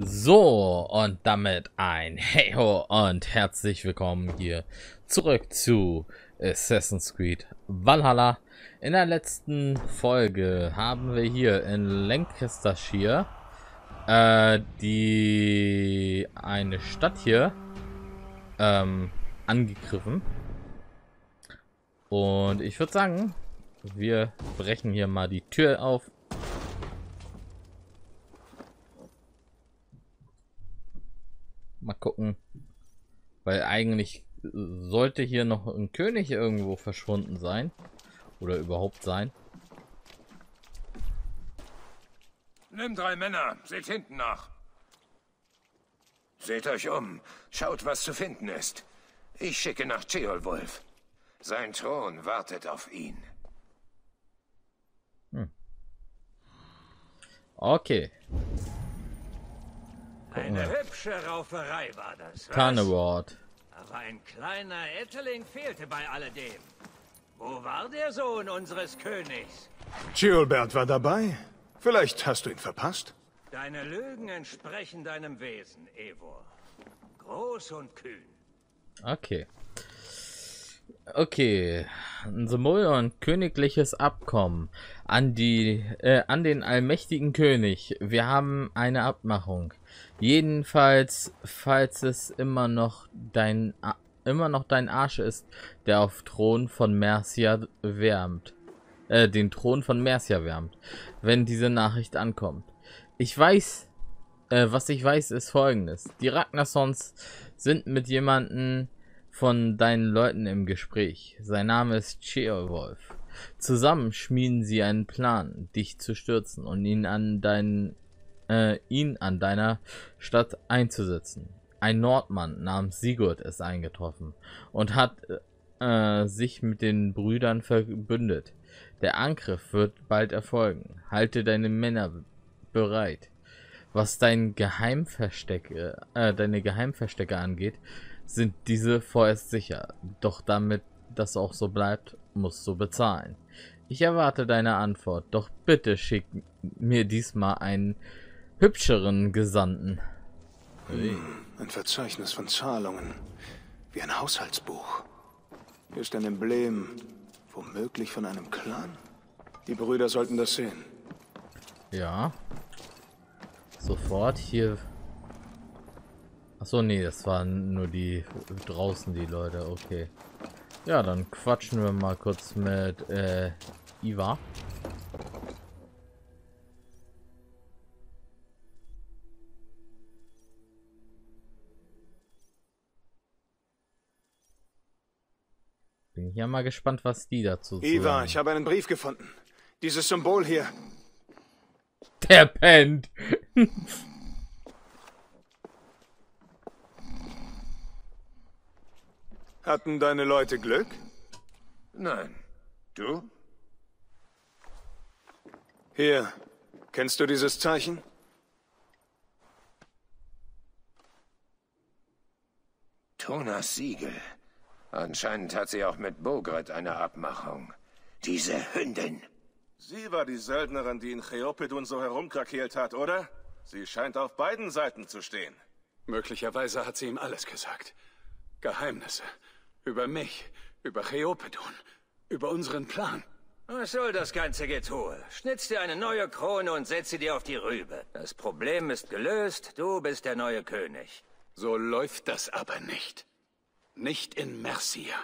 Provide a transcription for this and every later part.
So, und damit ein Heyo und herzlich willkommen hier zurück zu Assassin's Creed Valhalla. In der letzten Folge haben wir hier in Lancastershire äh, die eine Stadt hier ähm, angegriffen. Und ich würde sagen, wir brechen hier mal die Tür auf Mal gucken. Weil eigentlich sollte hier noch ein König irgendwo verschwunden sein. Oder überhaupt sein. Nimm drei Männer, seht hinten nach. Seht euch um, schaut, was zu finden ist. Ich schicke nach Ceolwulf. Sein Thron wartet auf ihn. Hm. Okay. Eine hübsche Rauferei war das. Carnivore. Aber ein kleiner Etterling fehlte bei alledem. Wo war der Sohn unseres Königs? Gilbert war dabei. Vielleicht hast du ihn verpasst? Deine Lügen entsprechen deinem Wesen, Evor. Groß und kühn. Okay. Okay, ein Symbol und königliches Abkommen an die äh, an den allmächtigen König. Wir haben eine Abmachung. Jedenfalls, falls es immer noch dein immer noch dein Arsch ist, der auf Thron von Mercia wärmt, äh, den Thron von Mercia wärmt, wenn diese Nachricht ankommt. Ich weiß, äh, was ich weiß, ist folgendes: Die Ragnarsons sind mit jemanden von deinen Leuten im Gespräch. Sein Name ist Cheolwolf. Zusammen schmieden sie einen Plan, dich zu stürzen und ihn an deinen äh, ihn an deiner Stadt einzusetzen. Ein Nordmann namens Sigurd ist eingetroffen und hat äh, sich mit den Brüdern verbündet. Der Angriff wird bald erfolgen. Halte deine Männer bereit. Was dein Geheimverstecke, äh, deine Geheimverstecke angeht, sind diese vorerst sicher. Doch damit das auch so bleibt, musst du bezahlen. Ich erwarte deine Antwort, doch bitte schick mir diesmal einen hübscheren Gesandten. Hm, ein Verzeichnis von Zahlungen. Wie ein Haushaltsbuch. Hier ist ein Emblem, womöglich von einem Clan. Die Brüder sollten das sehen. Ja. Sofort hier Achso, nee, das waren nur die draußen die Leute, okay. Ja, dann quatschen wir mal kurz mit äh, Iva. Bin hier mal gespannt, was die dazu sagen. Iva, ich habe einen Brief gefunden. Dieses Symbol hier. Der pennt. Hatten deine Leute Glück? Nein. Du? Hier. Kennst du dieses Zeichen? Tonas Siegel. Anscheinend hat sie auch mit Bogret eine Abmachung. Diese Hündin. Sie war die Söldnerin, die in Cheopedun so herumkrakeelt hat, oder? Sie scheint auf beiden Seiten zu stehen. Möglicherweise hat sie ihm alles gesagt. Geheimnisse. Über mich, über Cheopedon, über unseren Plan. Was soll das ganze Getue? Schnitz dir eine neue Krone und setz sie dir auf die Rübe. Das Problem ist gelöst, du bist der neue König. So läuft das aber nicht. Nicht in Mercia.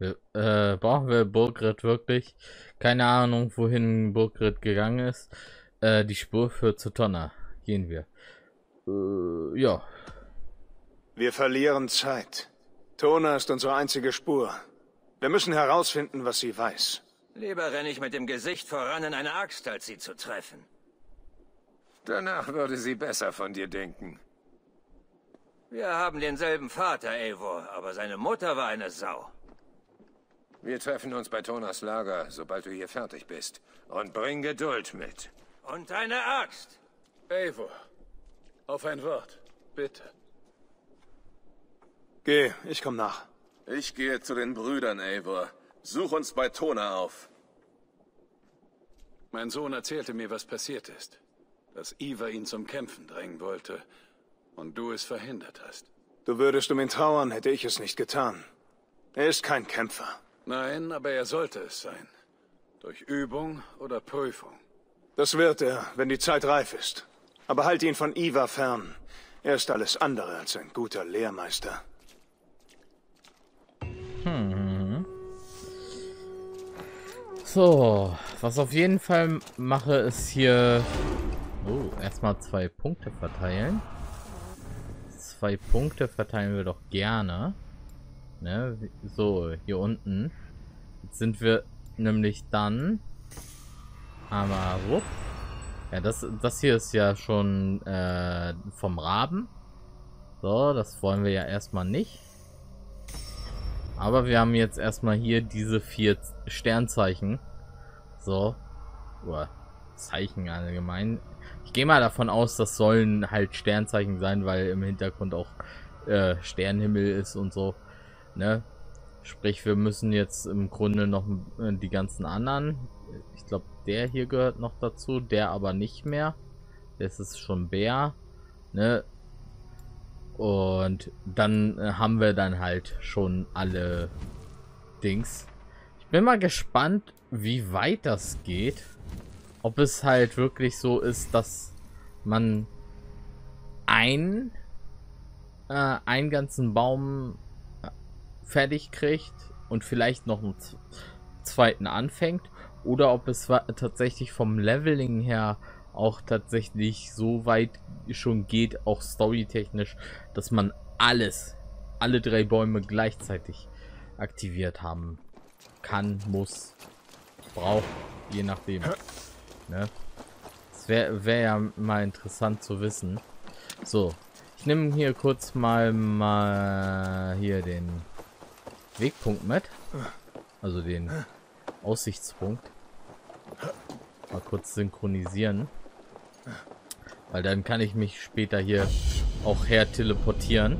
äh, brauchen wir Burgred wirklich? Keine Ahnung, wohin Burgred gegangen ist. Äh, die Spur führt zu Tonner. Gehen wir. Äh, ja, wir verlieren Zeit. Tona ist unsere einzige Spur. Wir müssen herausfinden, was sie weiß. Lieber renne ich mit dem Gesicht voran in eine Axt, als sie zu treffen. Danach würde sie besser von dir denken. Wir haben denselben Vater, Eivor, aber seine Mutter war eine Sau. Wir treffen uns bei Tonas Lager, sobald du hier fertig bist. Und bring Geduld mit. Und eine Axt. Eivor, auf ein Wort, bitte. Geh, ich komm nach. Ich gehe zu den Brüdern, Eivor. Such uns bei Tona auf. Mein Sohn erzählte mir, was passiert ist. dass Iva ihn zum Kämpfen drängen wollte und du es verhindert hast. Du würdest um ihn trauern, hätte ich es nicht getan. Er ist kein Kämpfer. Nein, aber er sollte es sein. Durch Übung oder Prüfung. Das wird er, wenn die Zeit reif ist. Aber halte ihn von Iva fern. Er ist alles andere als ein guter Lehrmeister. Hm. So, was auf jeden Fall mache, ist hier... Oh, erstmal zwei Punkte verteilen. Zwei Punkte verteilen wir doch gerne. Ne? So, hier unten. Jetzt sind wir nämlich dann... Aber, wupp. Ja, das, das hier ist ja schon äh, vom Raben. So, das wollen wir ja erstmal nicht. Aber wir haben jetzt erstmal hier diese vier Sternzeichen. So. Oder Zeichen allgemein. Ich gehe mal davon aus, das sollen halt Sternzeichen sein, weil im Hintergrund auch äh, Sternhimmel ist und so. Ne? Sprich, wir müssen jetzt im Grunde noch äh, die ganzen anderen. Ich glaube, der hier gehört noch dazu, der aber nicht mehr. Das ist schon Bär. Ne? Und dann äh, haben wir dann halt schon alle Dings. Ich bin mal gespannt, wie weit das geht. Ob es halt wirklich so ist, dass man ein, äh, einen ganzen Baum äh, fertig kriegt und vielleicht noch einen zweiten anfängt. Oder ob es tatsächlich vom Leveling her auch tatsächlich so weit schon geht, auch storytechnisch, dass man alles, alle drei Bäume gleichzeitig aktiviert haben kann, muss, braucht, je nachdem. Ne? Das wäre wär ja mal interessant zu wissen. So, ich nehme hier kurz mal mal hier den Wegpunkt mit. Also den Aussichtspunkt. Mal kurz synchronisieren. Weil dann kann ich mich später hier auch her teleportieren.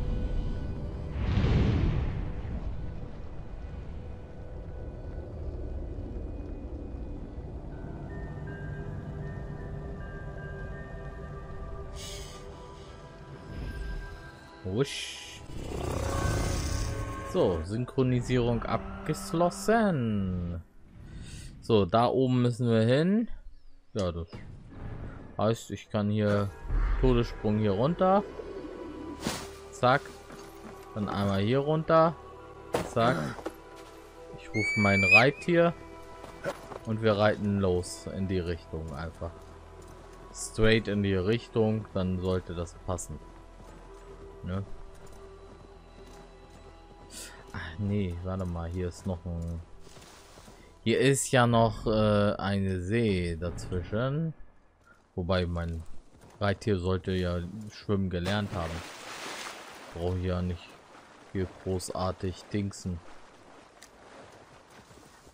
Wusch. So, Synchronisierung abgeschlossen. So, da oben müssen wir hin. Ja, das Heißt, ich kann hier Todessprung hier runter. Zack. Dann einmal hier runter. Zack. Ich rufe mein Reittier. Und wir reiten los in die Richtung einfach. Straight in die Richtung, dann sollte das passen. Ne? Ach nee, warte mal, hier ist noch ein... Hier ist ja noch äh, eine See dazwischen. Wobei mein Reittier sollte ja schwimmen gelernt haben. Brauche ja nicht hier großartig Dingsen.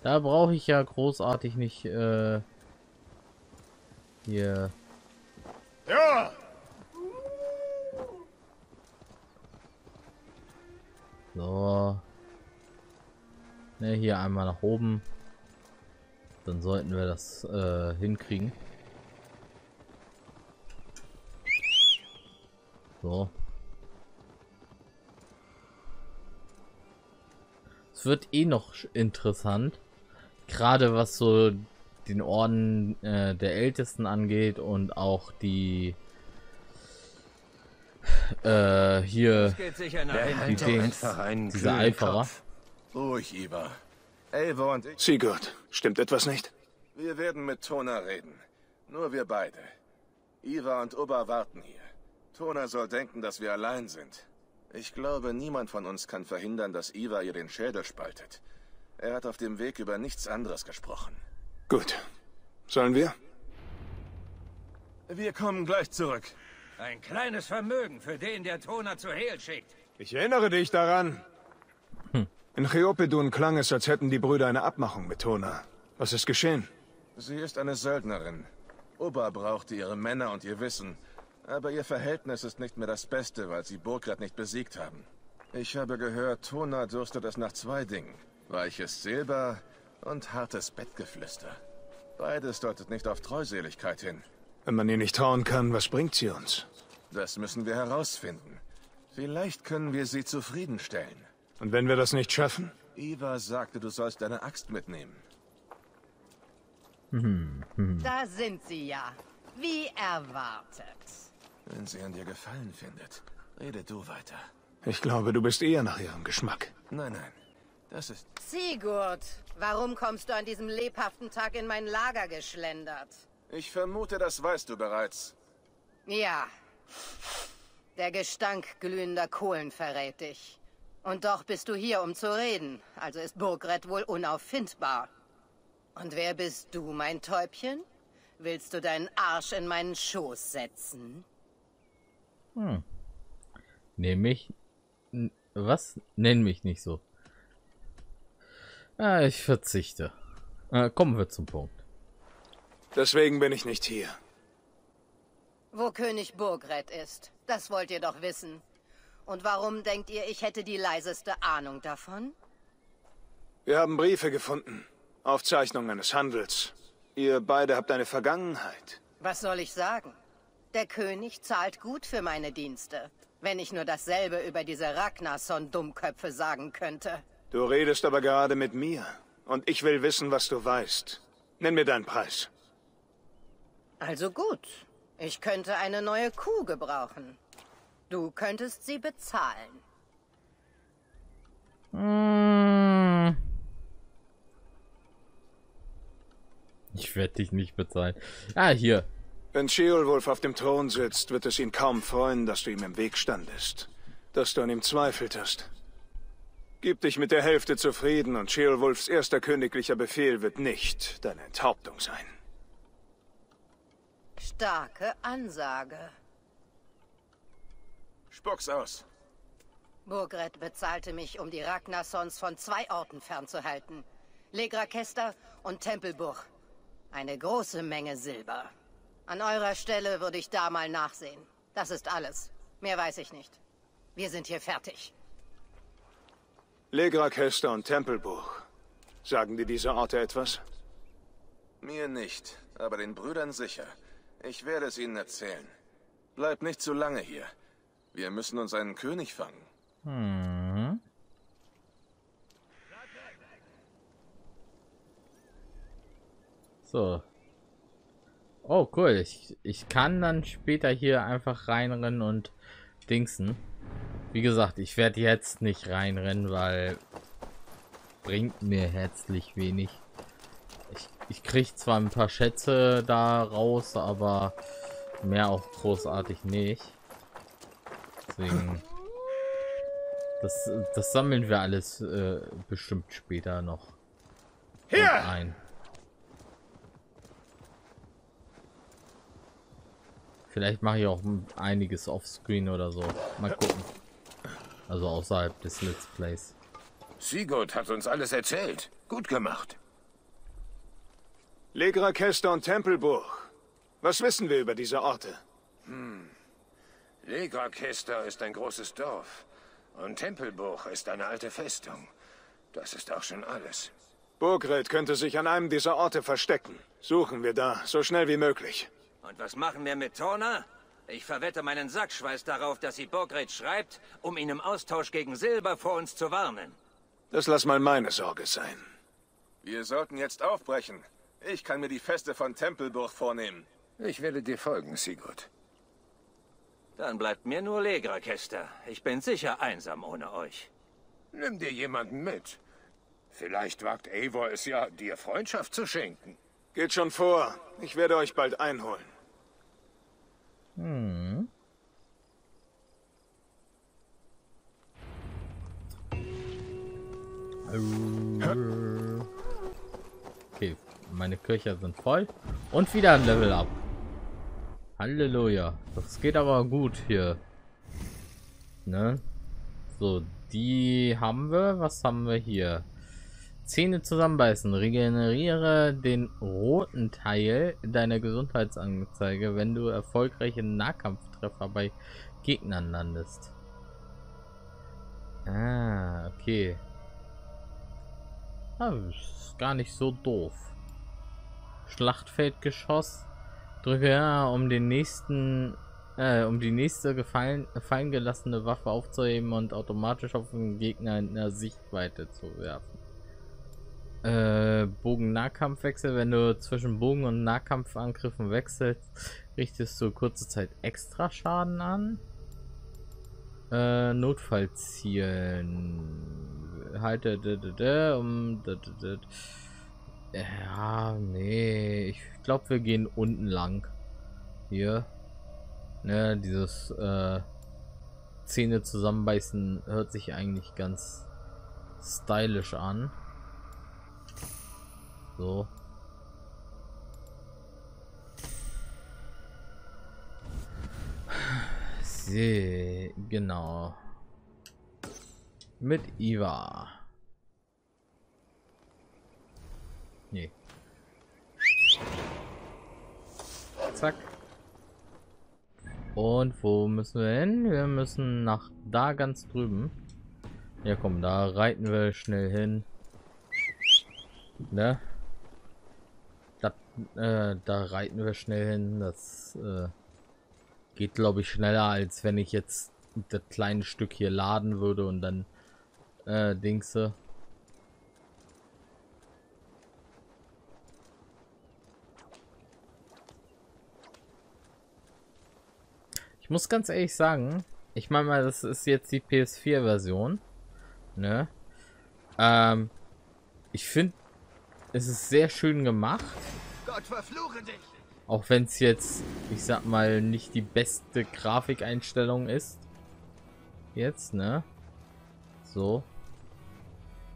Da brauche ich ja großartig nicht äh, hier. So. Ne, hier einmal nach oben. Dann sollten wir das äh, hinkriegen. So. Es wird eh noch interessant. Gerade was so den Orden äh, der Ältesten angeht und auch die äh, hier die Dings, diese Eiferer. Ruhig, Iva. Eivor und ich... Sigurd, stimmt etwas nicht? Wir werden mit Tona reden. Nur wir beide. Iva und Oba warten hier. Tona soll denken, dass wir allein sind. Ich glaube, niemand von uns kann verhindern, dass Iva ihr den Schädel spaltet. Er hat auf dem Weg über nichts anderes gesprochen. Gut. Sollen wir? Wir kommen gleich zurück. Ein kleines Vermögen für den, der Tona zu Hehl schickt. Ich erinnere dich daran. Hm. In Cheopedun klang es, als hätten die Brüder eine Abmachung mit Tona. Was ist geschehen? Sie ist eine Söldnerin. Oba brauchte ihre Männer und ihr Wissen. Aber ihr Verhältnis ist nicht mehr das Beste, weil sie Burgrad nicht besiegt haben. Ich habe gehört, Tona dürstet es nach zwei Dingen. Weiches Silber und hartes Bettgeflüster. Beides deutet nicht auf Treuseligkeit hin. Wenn man ihr nicht trauen kann, was bringt sie uns? Das müssen wir herausfinden. Vielleicht können wir sie zufriedenstellen. Und wenn wir das nicht schaffen? Eva sagte, du sollst deine Axt mitnehmen. Da sind sie ja. Wie erwartet. Wenn sie an dir Gefallen findet, rede du weiter. Ich glaube, du bist eher nach ihrem Geschmack. Nein, nein. Das ist... Sigurd, warum kommst du an diesem lebhaften Tag in mein Lager geschlendert? Ich vermute, das weißt du bereits. Ja. Der Gestank glühender Kohlen verrät dich. Und doch bist du hier, um zu reden. Also ist Burgred wohl unauffindbar. Und wer bist du, mein Täubchen? Willst du deinen Arsch in meinen Schoß setzen? Nenn mich. Was? Nenn mich nicht so. Ah, ich verzichte. Äh, kommen wir zum Punkt. Deswegen bin ich nicht hier. Wo König Burgred ist, das wollt ihr doch wissen. Und warum denkt ihr, ich hätte die leiseste Ahnung davon? Wir haben Briefe gefunden. Aufzeichnungen eines Handels. Ihr beide habt eine Vergangenheit. Was soll ich sagen? Der König zahlt gut für meine Dienste. Wenn ich nur dasselbe über diese Ragnarsson-Dummköpfe sagen könnte. Du redest aber gerade mit mir. Und ich will wissen, was du weißt. Nenn mir deinen Preis. Also gut. Ich könnte eine neue Kuh gebrauchen. Du könntest sie bezahlen. Mm. Ich werde dich nicht bezahlen. Ah, hier. Wenn Sheolwolf auf dem Thron sitzt, wird es ihn kaum freuen, dass du ihm im Weg standest. Dass du an ihm zweifeltest. Gib dich mit der Hälfte zufrieden und Sheolwolfs erster königlicher Befehl wird nicht deine Enthauptung sein. Starke Ansage. Spuck's aus. Burgred bezahlte mich, um die Ragnarsons von zwei Orten fernzuhalten. Legrakester und Tempelburg. Eine große Menge Silber. An eurer Stelle würde ich da mal nachsehen. Das ist alles. Mehr weiß ich nicht. Wir sind hier fertig. Legrakester und Tempelbuch. Sagen dir diese Orte etwas? Mir nicht, aber den Brüdern sicher. Ich werde es ihnen erzählen. Bleib nicht zu lange hier. Wir müssen uns einen König fangen. Hm. So. Oh, cool. Ich, ich kann dann später hier einfach reinrennen und dingsen. Wie gesagt, ich werde jetzt nicht reinrennen, weil bringt mir herzlich wenig. Ich, kriege zwar ein paar Schätze da raus, aber mehr auch großartig nicht. Deswegen... Das, das sammeln wir alles äh, bestimmt später noch Hier! ein. Vielleicht mache ich auch einiges offscreen oder so. Mal gucken. Also außerhalb des Let's Plays. Sigurd hat uns alles erzählt. Gut gemacht. Legrakester und Tempelbuch. Was wissen wir über diese Orte? Legrakester ist ein großes Dorf. Und Tempelbuch ist eine alte Festung. Das ist auch schon alles. Burgred könnte sich an einem dieser Orte verstecken. Suchen wir da, so schnell wie möglich. Und was machen wir mit Turner? Ich verwette meinen Sackschweiß darauf, dass sie Burgred schreibt, um ihn im Austausch gegen Silber vor uns zu warnen. Das lass mal meine Sorge sein. Wir sollten jetzt aufbrechen. Ich kann mir die Feste von Tempelburg vornehmen. Ich werde dir folgen, Sigurd. Dann bleibt mir nur Legrakester. Ich bin sicher einsam ohne euch. Nimm dir jemanden mit. Vielleicht wagt Eivor es ja, dir Freundschaft zu schenken. Geht schon vor. Ich werde euch bald einholen. Hm. Okay, meine Köcher sind voll. Und wieder ein Level up. Halleluja. Das geht aber gut hier. Ne? So, die haben wir. Was haben wir hier? Zähne zusammenbeißen. Regeneriere den roten Teil deiner Gesundheitsanzeige, wenn du erfolgreiche Nahkampftreffer bei Gegnern landest. Ah, okay. Ah, ist gar nicht so doof. Schlachtfeldgeschoss. Drücke ja, um den nächsten, äh, um die nächste gefallen, fallen gelassene Waffe aufzuheben und automatisch auf den Gegner in der Sichtweite zu werfen. Äh, Bogen-Nahkampfwechsel, wenn du zwischen Bogen- und Nahkampfangriffen wechselst, richtest du kurze Zeit extra Schaden an. Äh, Notfallzielen. Halte, um, ja, nee, ich glaube, wir gehen unten lang. Hier. Ne, dieses äh, Zähne zusammenbeißen hört sich eigentlich ganz stylisch an. So. Genau. Mit Iva. Nee. Zack. Und wo müssen wir hin? Wir müssen nach da ganz drüben. Ja komm, da reiten wir schnell hin. Ne? Da, äh, da reiten wir schnell hin. Das äh, geht, glaube ich, schneller, als wenn ich jetzt das kleine Stück hier laden würde und dann äh, Dingse. Ich muss ganz ehrlich sagen, ich meine mal, das ist jetzt die PS4-Version. Ne? Ähm, ich finde, es ist sehr schön gemacht. Auch wenn es jetzt, ich sag mal, nicht die beste Grafikeinstellung ist. Jetzt, ne? So.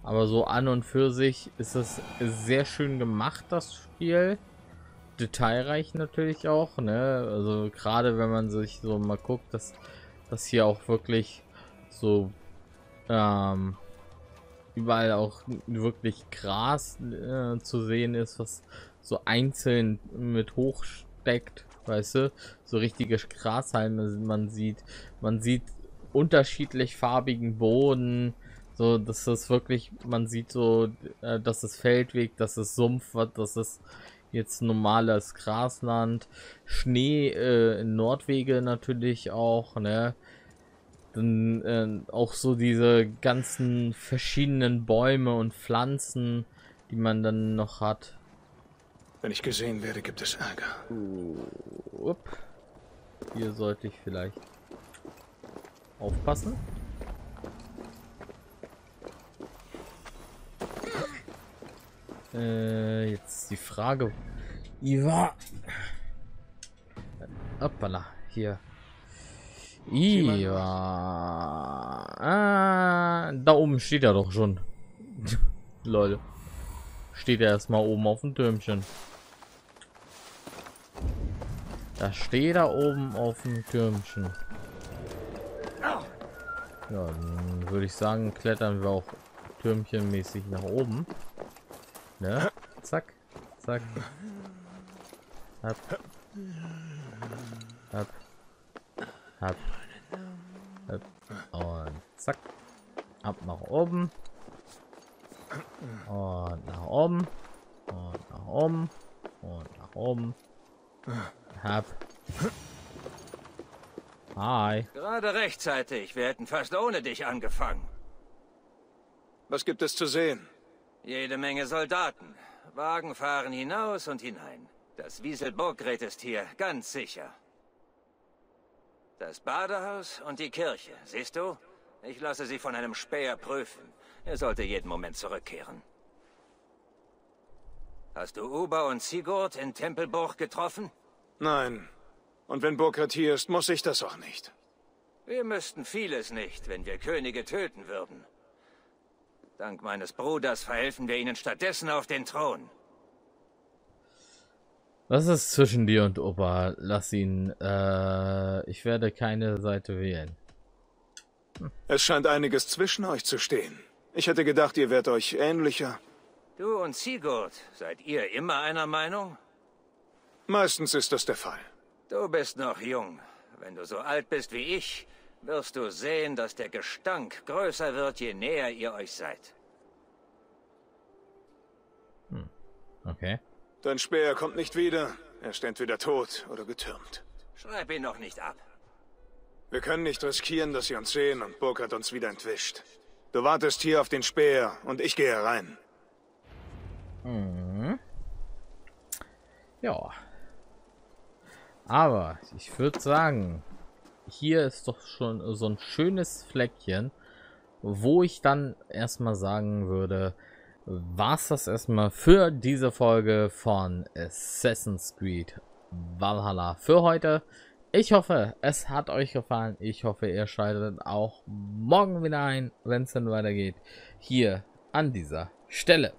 Aber so an und für sich ist es sehr schön gemacht, das Spiel detailreich natürlich auch, ne? Also gerade wenn man sich so mal guckt, dass das hier auch wirklich so ähm, überall auch wirklich Gras äh, zu sehen ist, was so einzeln mit hochsteckt, weißt du, so richtige Grashalme man sieht, man sieht unterschiedlich farbigen Boden, so dass das wirklich, man sieht so, äh, dass es Feldweg, dass es Sumpf wird, dass es jetzt normales Grasland, Schnee äh, in Nordwege natürlich auch, ne? Dann äh, auch so diese ganzen verschiedenen Bäume und Pflanzen, die man dann noch hat. Wenn ich gesehen werde, gibt es Ärger. Uh, up. Hier sollte ich vielleicht aufpassen. Äh, jetzt die Frage. Iva. Hoppala, hier. Iva. Ah, da oben steht er doch schon. Leute. Steht er erstmal oben auf dem Türmchen. Da steht er oben auf dem Türmchen. Ja, dann würde ich sagen, klettern wir auch türmchenmäßig nach oben. Ne? Zack. Zack. Hab. Hab. Hab. Hab. Und zack. Ab nach oben. Und nach oben. Und nach oben. Und nach oben. Hab. Hi. Gerade rechtzeitig. Wir hätten fast ohne dich angefangen. Was gibt es zu sehen? Jede Menge Soldaten. Wagen fahren hinaus und hinein. Das Wieselburgret ist hier, ganz sicher. Das Badehaus und die Kirche, siehst du? Ich lasse sie von einem Späher prüfen. Er sollte jeden Moment zurückkehren. Hast du Uber und Sigurd in Tempelburg getroffen? Nein. Und wenn Burkhardt hier ist, muss ich das auch nicht. Wir müssten vieles nicht, wenn wir Könige töten würden. Dank meines Bruders verhelfen wir ihnen stattdessen auf den Thron. Was ist zwischen dir und Opa? Lass ihn. Äh, ich werde keine Seite wählen. Hm. Es scheint einiges zwischen euch zu stehen. Ich hätte gedacht, ihr werdet euch ähnlicher. Du und Sigurd, seid ihr immer einer Meinung? Meistens ist das der Fall. Du bist noch jung. Wenn du so alt bist wie ich, wirst du sehen, dass der Gestank größer wird, je näher ihr euch seid. Hm. Okay. Dein Speer kommt nicht wieder. Er ist entweder tot oder getürmt. Schreib ihn noch nicht ab. Wir können nicht riskieren, dass sie uns sehen und Burkhardt uns wieder entwischt. Du wartest hier auf den Speer und ich gehe rein. Mhm. Ja. Aber ich würde sagen, hier ist doch schon so ein schönes Fleckchen, wo ich dann erstmal sagen würde, war es das erstmal für diese Folge von Assassin's Creed Valhalla für heute. Ich hoffe, es hat euch gefallen. Ich hoffe, ihr schaltet auch morgen wieder ein, wenn es dann weitergeht. Hier an dieser Stelle.